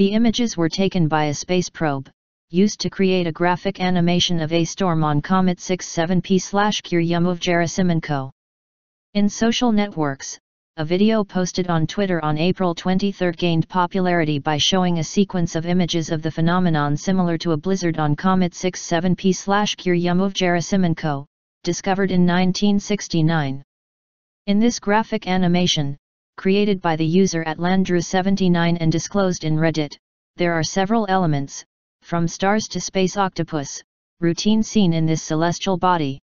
The images were taken by a space probe, used to create a graphic animation of a storm on Comet 67P-Churyumov-Gerasimenko. In social networks, a video posted on Twitter on April 23 gained popularity by showing a sequence of images of the phenomenon similar to a blizzard on Comet 67P-Churyumov-Gerasimenko, discovered in 1969. In this graphic animation, created by the user at landru79 and disclosed in Reddit, there are several elements, from stars to space octopus, routine seen in this celestial body.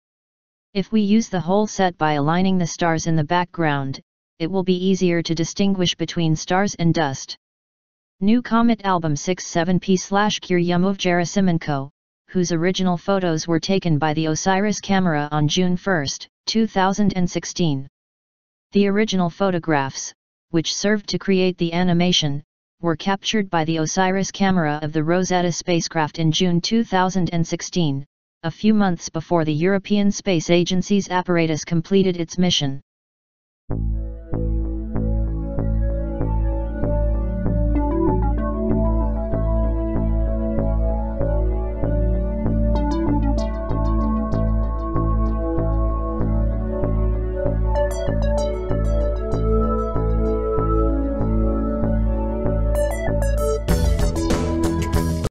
If we use the whole set by aligning the stars in the background, it will be easier to distinguish between stars and dust. New Comet Album 67P-Churyumov Gerasimenko, whose original photos were taken by the OSIRIS camera on June 1, 2016. The original photographs, which served to create the animation, were captured by the OSIRIS camera of the Rosetta spacecraft in June 2016, a few months before the European Space Agency's apparatus completed its mission.